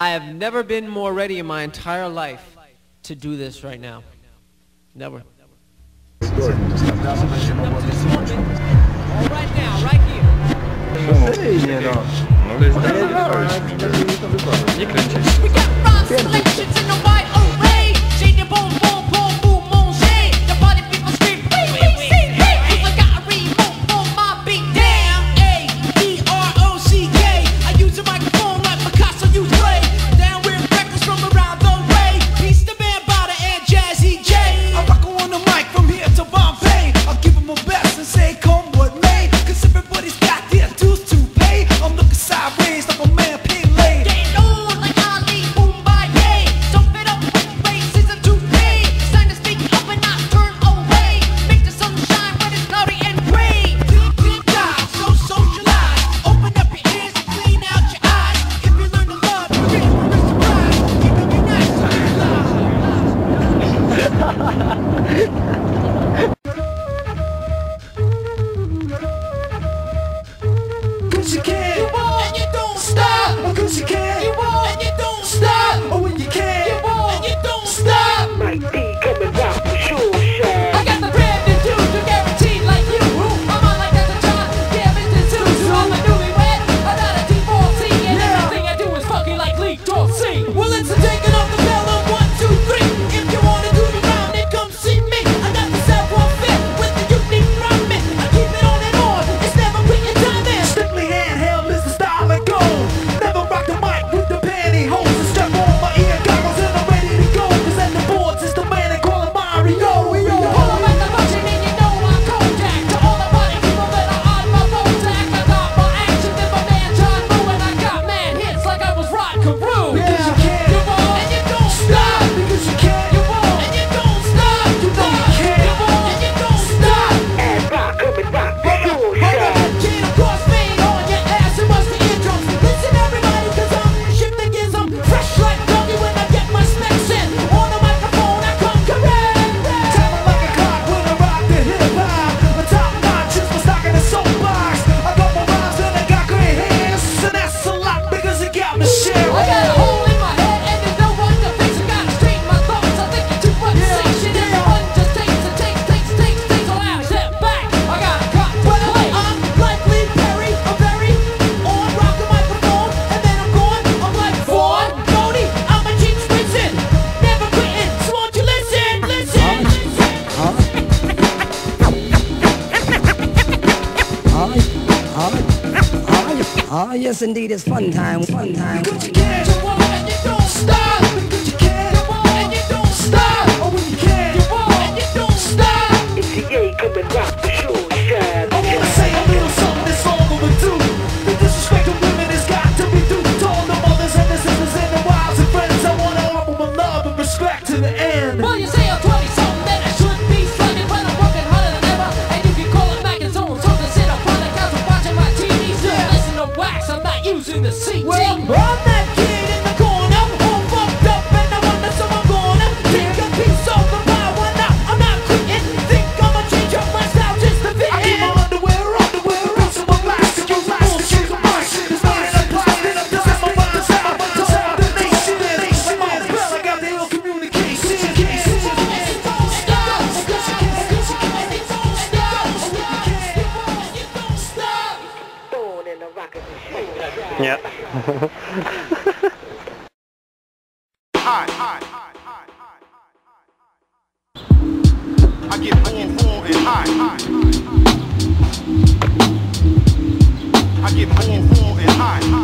I have never been more ready in my entire life to do this right now. Never. Right now, right here. Well, it's a take Oh, yes, indeed, it's fun time, fun time. You and you don't stop. You and you don't stop. Oh, when you you're you don't stop. It's the A coming rock. I wanna say a little something overdue. The has got to be to all the mothers and the sisters and the wives and friends. I wanna offer my love and respect to the end. Yeah. I get warm, warm and hot, hot. I get warm, warm and hot, hot.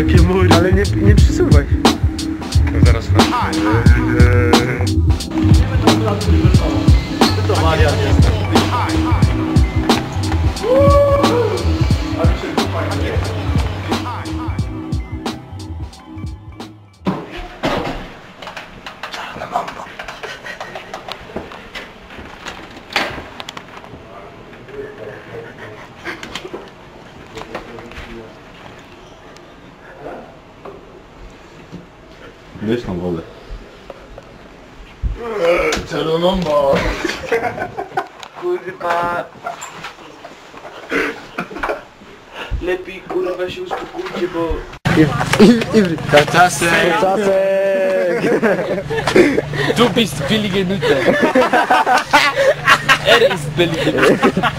Jakie mury? Ale nie, nie przesuwaj. No zaraz na... Ty to Marian jest. Weź tą wodę. Czerwoną bo. Kurwa. Lepiej kurwa się uspokójcie, bo... Czasek! Du bist billige Nutte. er ist billige Nutte.